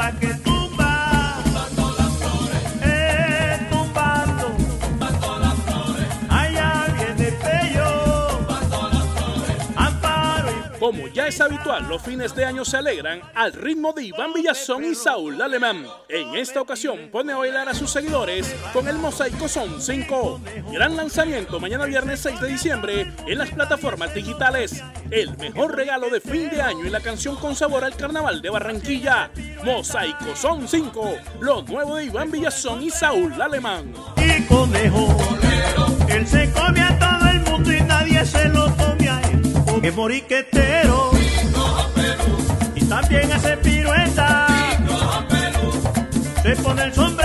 pa' que Como ya es habitual, los fines de año se alegran al ritmo de Iván Villazón y Saúl Alemán. En esta ocasión pone a bailar a sus seguidores con el Mosaico Son 5. Gran lanzamiento mañana viernes 6 de diciembre en las plataformas digitales. El mejor regalo de fin de año y la canción con sabor al carnaval de Barranquilla. Mosaico Son 5, lo nuevo de Iván Villazón y Saúl Alemán. y conejo. Moriquetero. Y también hace pirueta. Se pone el sombrero.